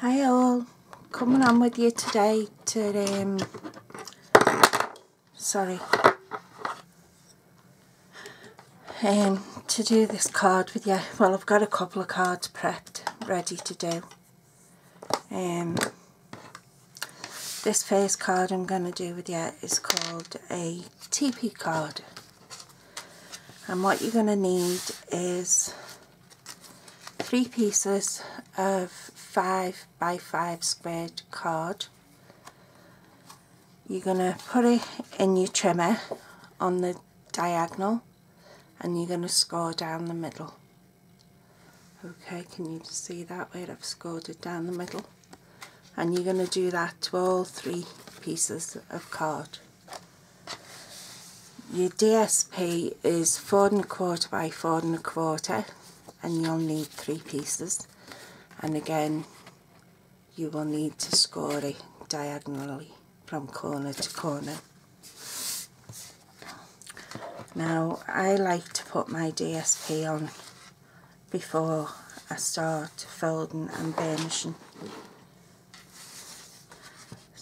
Hi all, coming on with you today to, um, sorry, um, to do this card with you. Well, I've got a couple of cards prepped, ready to do. Um, this first card I'm going to do with you is called a TP card. And what you're going to need is three pieces of 5 by 5 squared card. You're going to put it in your trimmer on the diagonal and you're going to score down the middle. Okay, can you see that where I've scored it down the middle? And you're going to do that to all three pieces of card. Your DSP is four and a quarter by four and a quarter and you'll need three pieces and again you will need to score it diagonally from corner to corner. Now I like to put my DSP on before I start folding and burnishing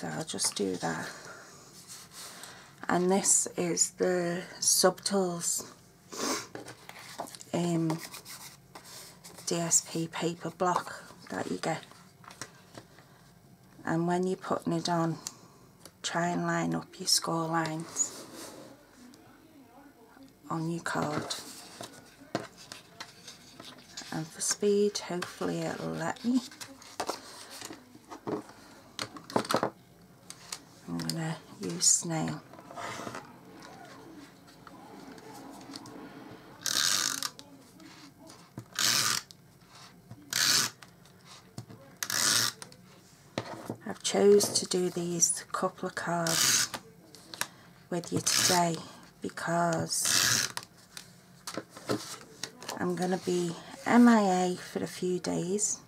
so I'll just do that. And this is the Subtles um, DSP paper block that you get and when you're putting it on try and line up your score lines on your card. And for speed hopefully it'll let me. I'm going to use snail chose to do these couple of cards with you today because I'm going to be MIA for a few days.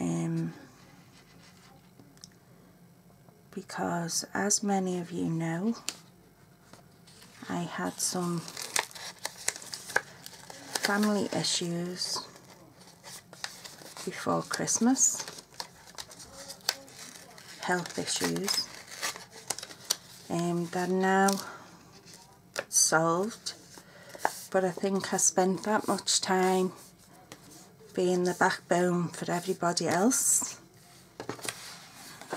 Um, because as many of you know I had some family issues before Christmas, health issues, um, they're now solved, but I think I spent that much time being the backbone for everybody else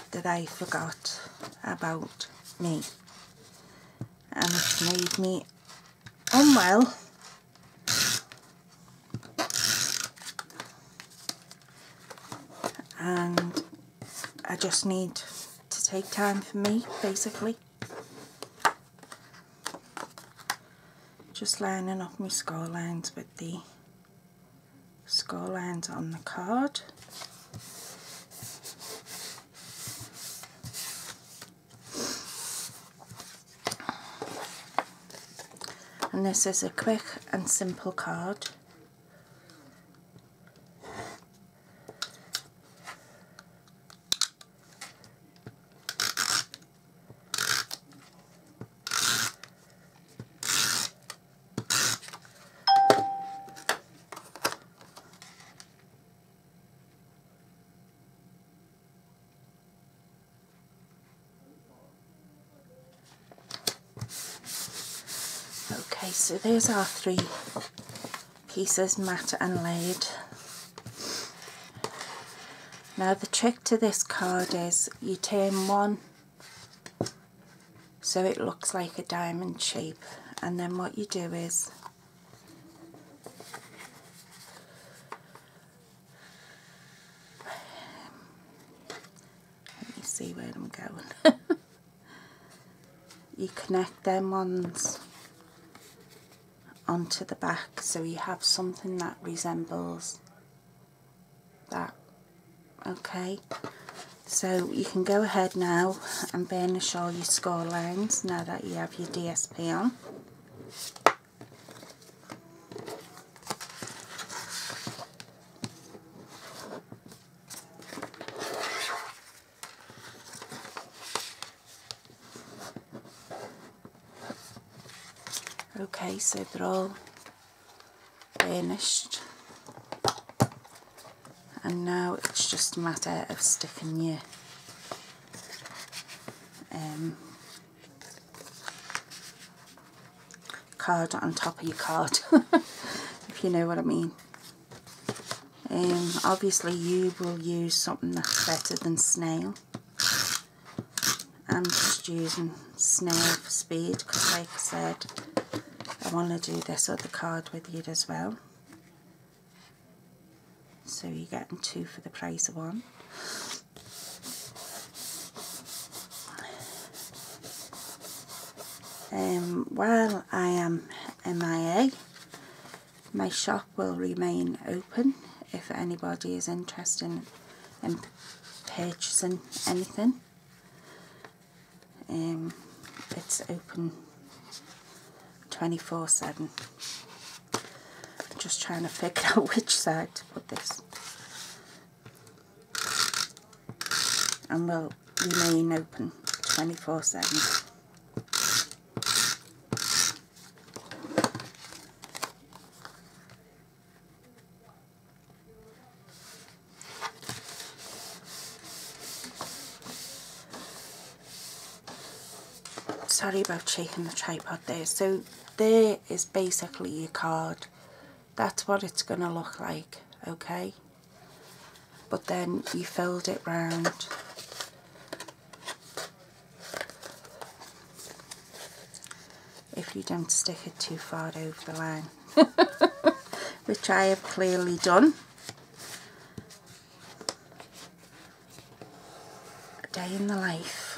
that I forgot about me. And it's made me unwell and I just need to take time for me basically. Just lining up my score lines with the score lines on the card. And this is a quick and simple card Okay, so there's our three pieces matte and laid. Now the trick to this card is you turn one so it looks like a diamond shape and then what you do is let me see where I'm going you connect them ones onto the back so you have something that resembles that. Okay. So you can go ahead now and burnish all your score lines now that you have your DSP on So they're all burnished. and now it's just a matter of sticking your um, card on top of your card if you know what I mean. Um, obviously you will use something that's better than snail. I'm just using snail for speed because like I said I want to do this other card with you as well. So you're getting two for the price of one. Um, while I am MIA my shop will remain open if anybody is interested in purchasing anything. Um, it's open 24 7 just trying to figure out which side to put this. And will remain open 24 sorry about shaking the tripod there. So there is basically your card. That's what it's going to look like, okay? But then you fold it round. If you don't stick it too far over the line. Which I have clearly done. A day in the life.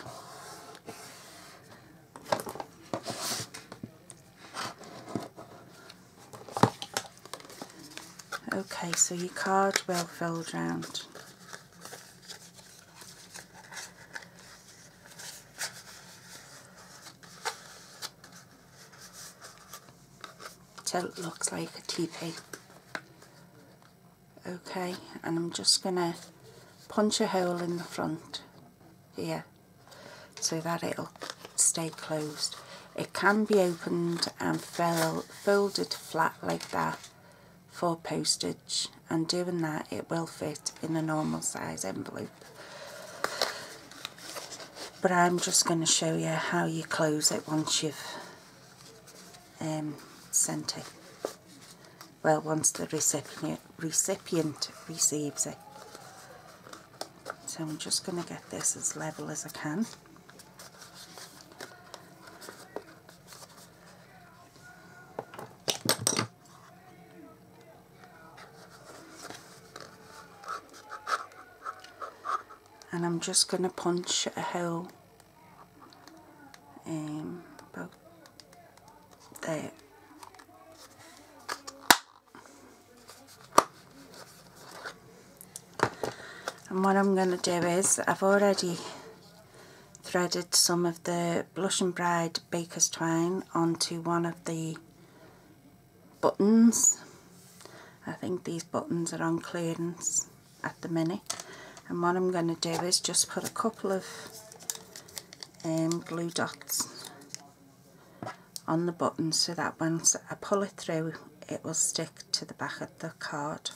Okay, so your card well fold round. Till it looks like a teepee. Okay, and I'm just going to punch a hole in the front here so that it'll stay closed. It can be opened and folded flat like that for postage and doing that it will fit in a normal size envelope. But I'm just going to show you how you close it once you've um, sent it. Well once the recipient, recipient receives it. So I'm just going to get this as level as I can and I'm just going to punch a hole um, about there. And what I'm going to do is, I've already threaded some of the Blushing Bride Baker's Twine onto one of the buttons. I think these buttons are on clearance at the minute and what I'm going to do is just put a couple of um, glue dots on the button so that once I pull it through it will stick to the back of the card.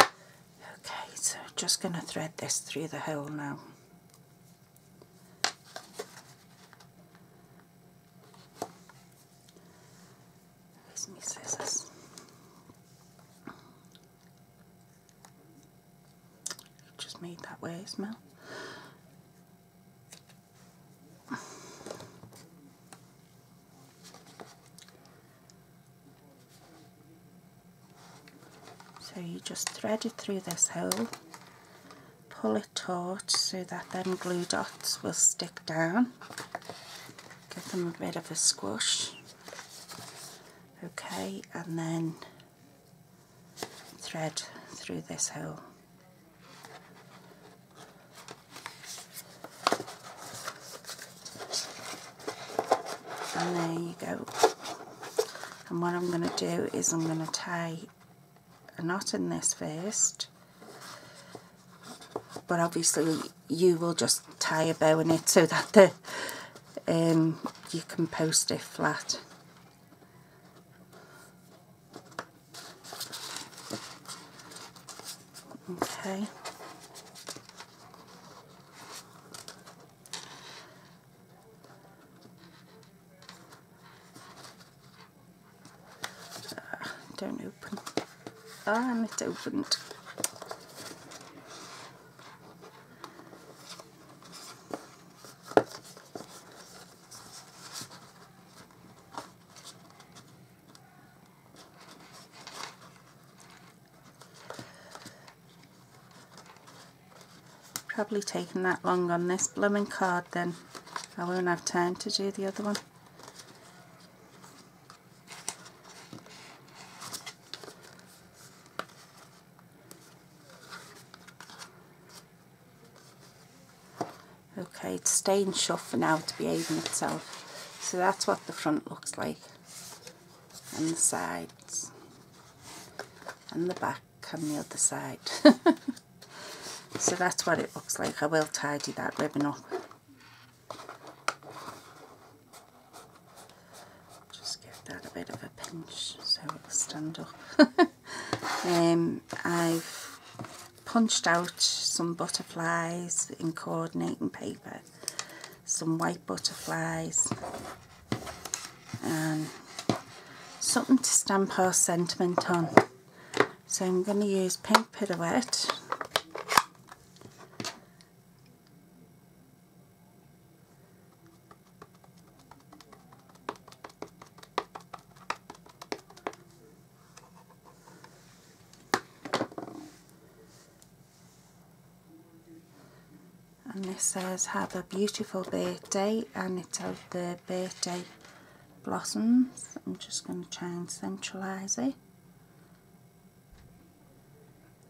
Okay, so just going to thread this through the hole now. made that way smell. So you just thread it through this hole, pull it taut so that then glue dots will stick down. Give them a bit of a squash. Okay, and then thread through this hole. and there you go and what I'm going to do is I'm going to tie a knot in this first but obviously you will just tie a bow in it so that the um, you can post it flat. Okay. Ah, don't open. And it opened. probably taken that long on this blooming card then. I won't have time to do the other one. Okay, it's staying shut for now to behaving itself. So that's what the front looks like. And the sides. And the back and the other side. So that's what it looks like. I will tidy that ribbon up. Just give that a bit of a pinch so it'll stand up. um, I've punched out some butterflies in coordinating paper, some white butterflies and something to stamp our sentiment on. So I'm going to use pink pirouette this says have a beautiful birthday and it's of the birthday blossoms. I'm just going to try and centralise it.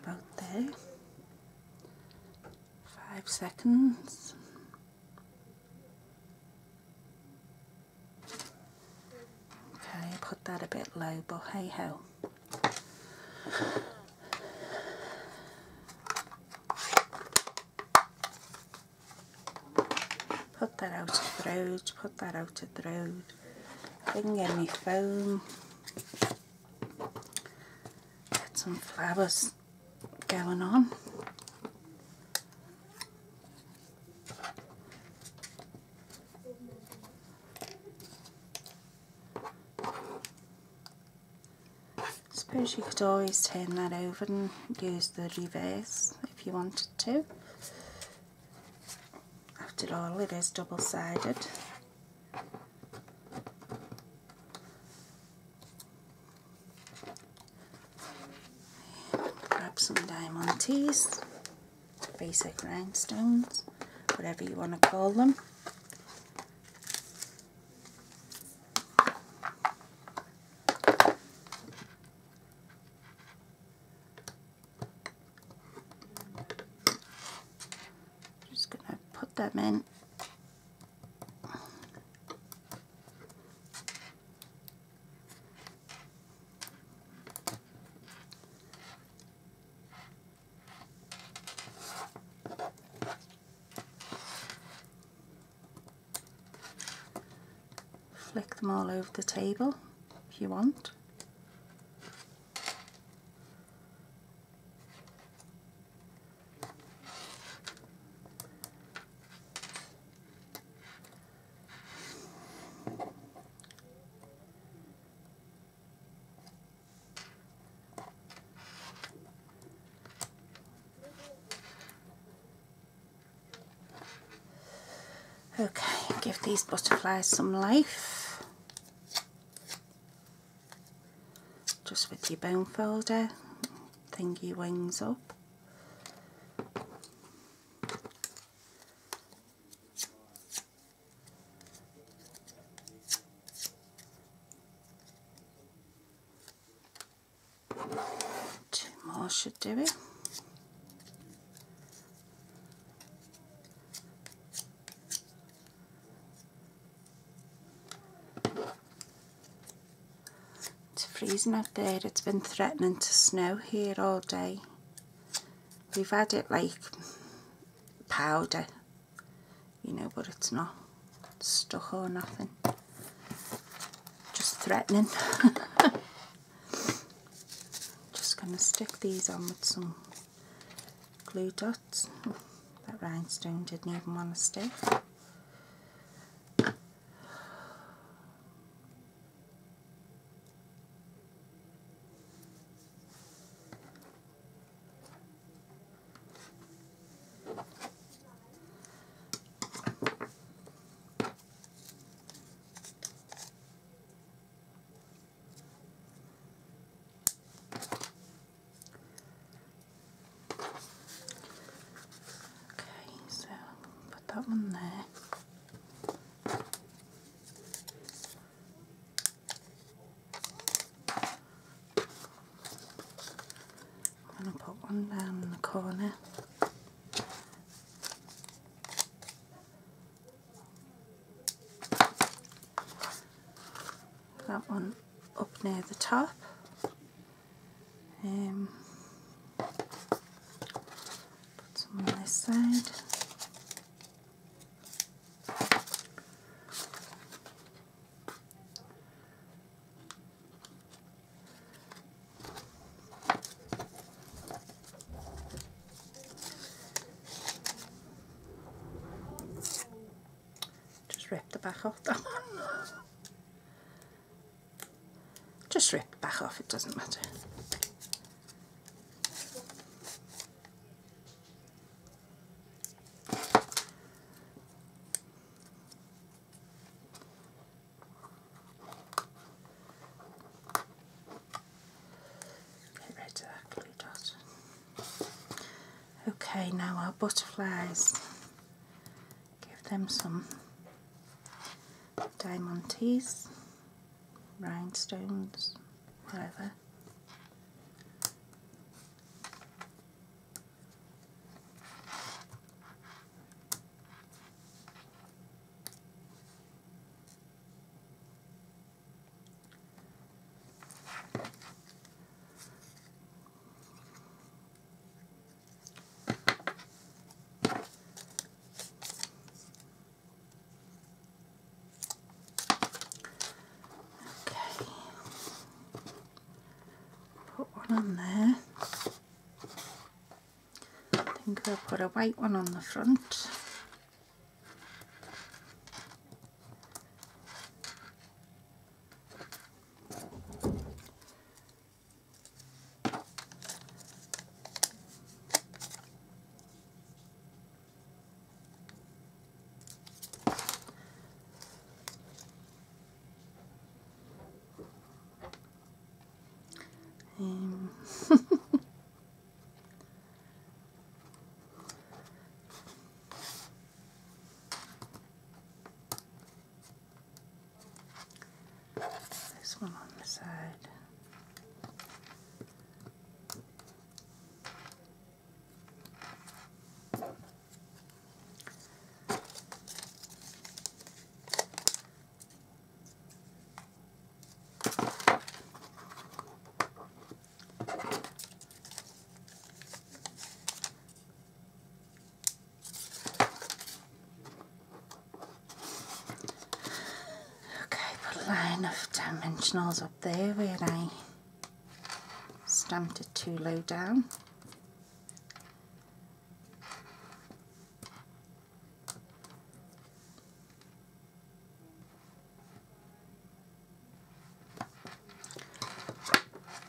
About there. Five seconds. Okay put that a bit low but hey ho put that put that out of the road, bring get my foam, get some flowers going on. suppose you could always turn that over and use the reverse if you wanted to after all it is double-sided. Grab some diamantes, basic rhinestones, whatever you want to call them. Them in. Flick them all over the table if you want. Okay, give these butterflies some life. Just with your bone folder, thingy wings up. Two more should do it. Freezing out there. It's been threatening to snow here all day. We've had it like powder, you know, but it's not stuck or nothing. Just threatening. Just going to stick these on with some glue dots. That rhinestone didn't even want to stick. Okay, so put that one there. I'm going to put one down in the corner. That one up near the top. Um, Put some on this side. Just rip the back off that one. Just rip the back off, it doesn't matter. Get rid of that dot. Okay, now our butterflies. Give them some diamantes, rhinestones, whatever. Okay. Put one on there. I think I'll put a white one on the front. Um, this one on the side. Okay, put a line of dimensionals up there where I stamped it too low down.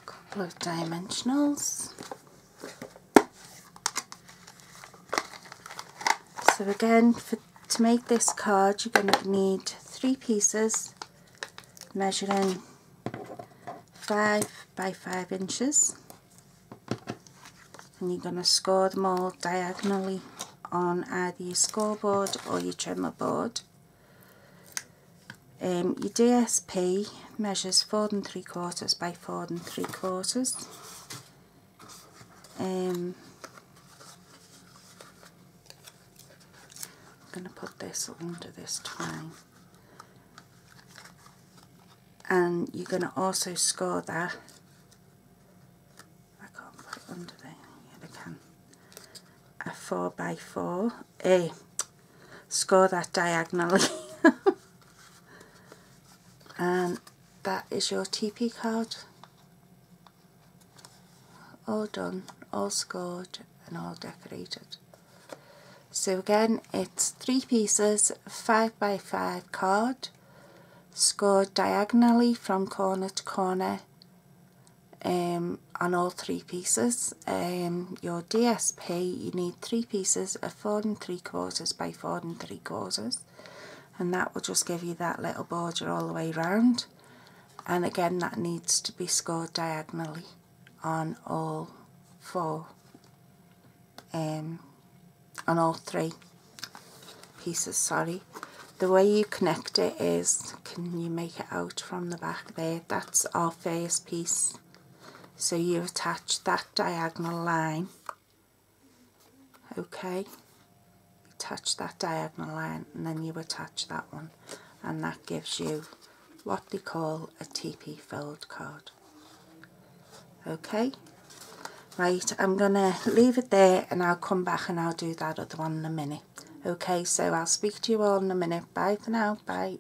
Couple of dimensionals. So again, for, to make this card, you're going to need three pieces measuring five by five inches. And you're going to score them all diagonally on either your scoreboard or your trimmer board. Um, your DSP measures four and three quarters by four and three quarters. Um, I'm going to put this under this twine. And you're going to also score that. I can't put it under there. Yeah, I can. A 4 by 4 eh, score that diagonally. and that is your TP card. All done, all scored and all decorated. So again, it's three pieces, five by five card, scored diagonally from corner to corner um, on all three pieces. Um, your DSP, you need three pieces of four and three quarters by four and three quarters. And that will just give you that little border all the way round. And again, that needs to be scored diagonally on all four um, on all three pieces, sorry. The way you connect it is, can you make it out from the back there? That's our first piece. So you attach that diagonal line, okay? Attach that diagonal line and then you attach that one and that gives you what they call a TP filled card. Okay? Right, I'm to leave it there and I'll come back and I'll do that other one in a minute. Okay, so I'll speak to you all in a minute. Bye for now. Bye.